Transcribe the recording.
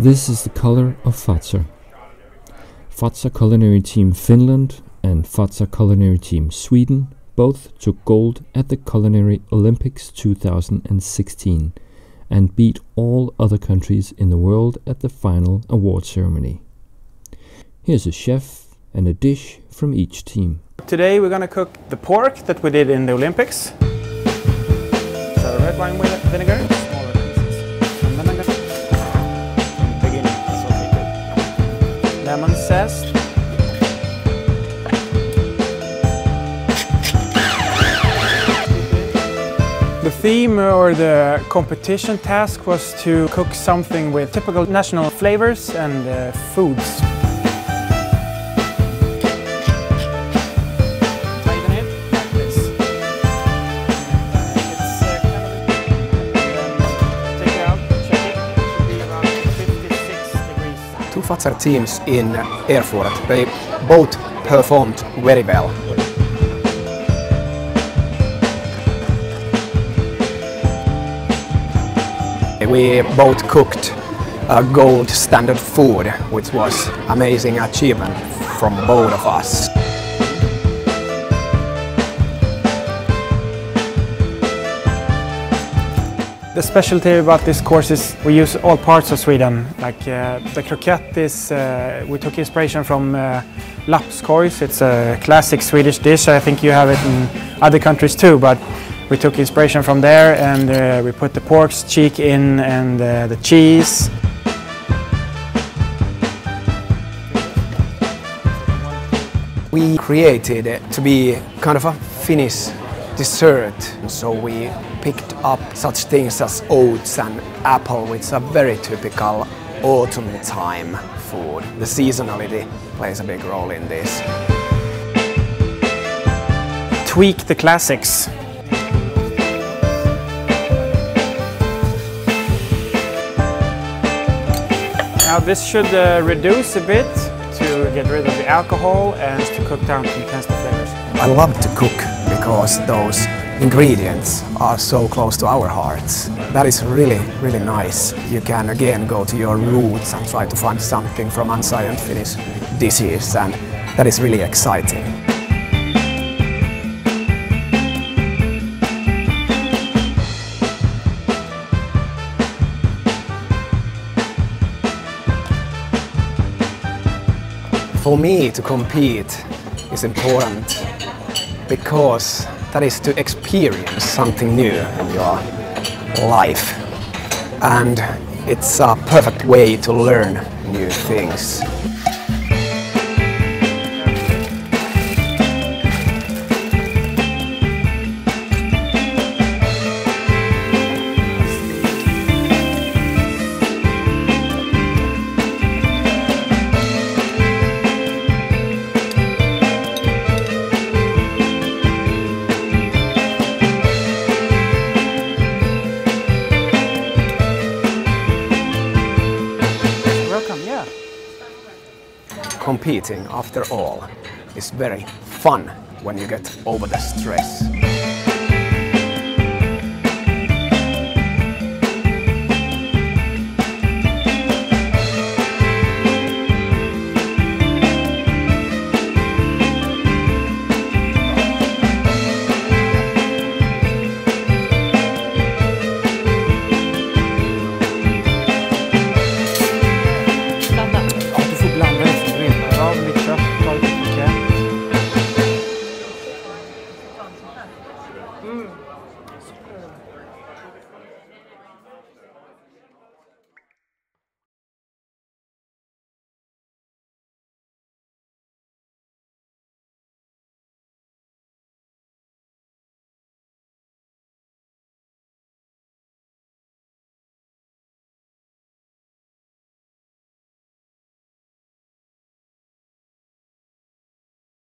This is the color of Fazer. Fazer Culinary Team Finland and Fazer Culinary Team Sweden both took gold at the Culinary Olympics 2016 and beat all other countries in the world at the final award ceremony. Here's a chef and a dish from each team. Today we're going to cook the pork that we did in the Olympics. So red wine vinegar. Lemon zest. The theme or the competition task was to cook something with typical national flavors and uh, foods. Fazer teams in Erfurt, they both performed very well. We both cooked a gold standard food, which was amazing achievement from both of us. The specialty about this course is we use all parts of Sweden. Like uh, the croquette is, uh, we took inspiration from uh, lapskojs. It's a classic Swedish dish. I think you have it in other countries too, but we took inspiration from there and uh, we put the pork's cheek in and uh, the cheese. We created it to be kind of a Finnish dessert, so we picked up such things as oats and apple, which are very typical autumn time food. The seasonality plays a big role in this. Tweak the classics. Now this should uh, reduce a bit to get rid of the alcohol and to cook down to enhance the flavors. I love to cook because those ingredients are so close to our hearts. That is really, really nice. You can again go to your roots and try to find something from ancient Finnish dishes and that is really exciting. For me to compete is important because that is to experience something new in your life. And it's a perfect way to learn new things. Competing, after all, is very fun when you get over the stress. Super.